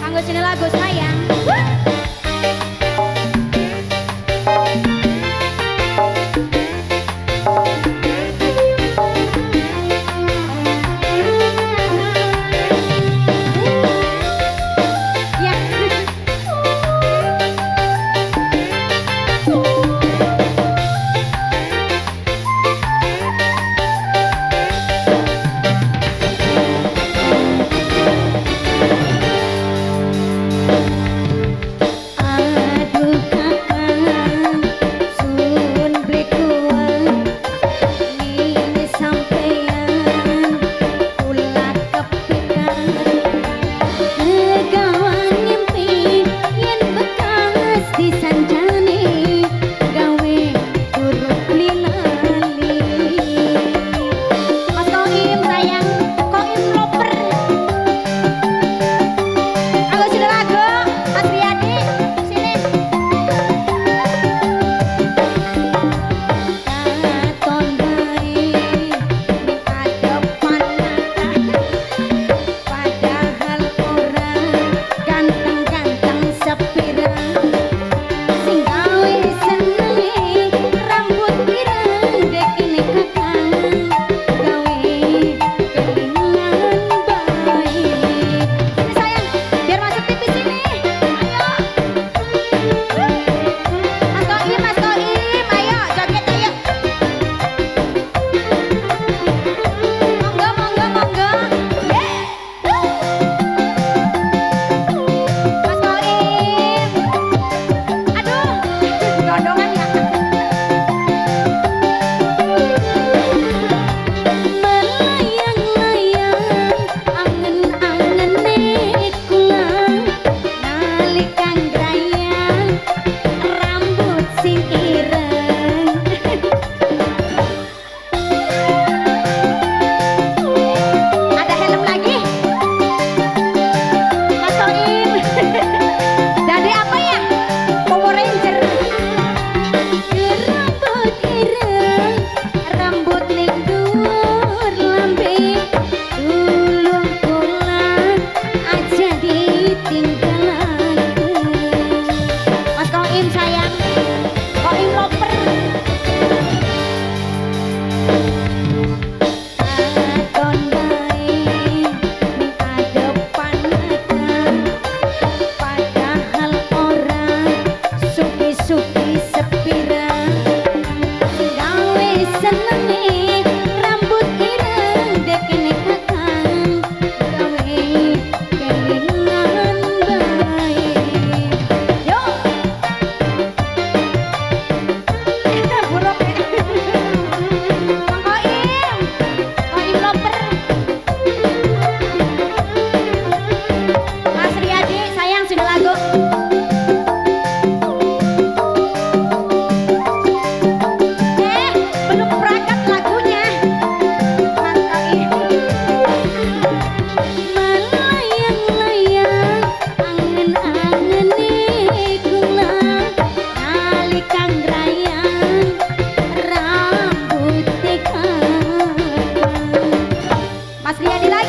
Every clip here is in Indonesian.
Kanggo sini lagu sayang.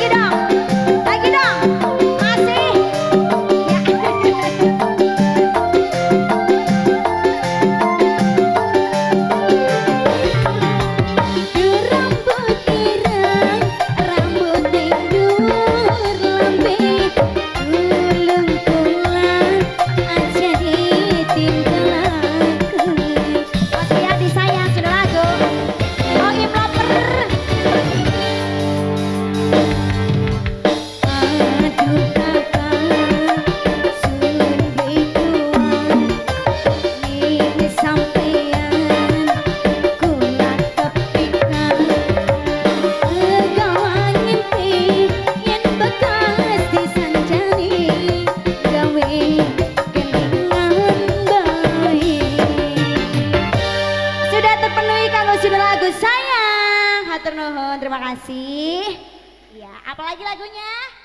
Lagu sayang. Hatur nuhun, terima kasih. Ya, apalagi lagunya?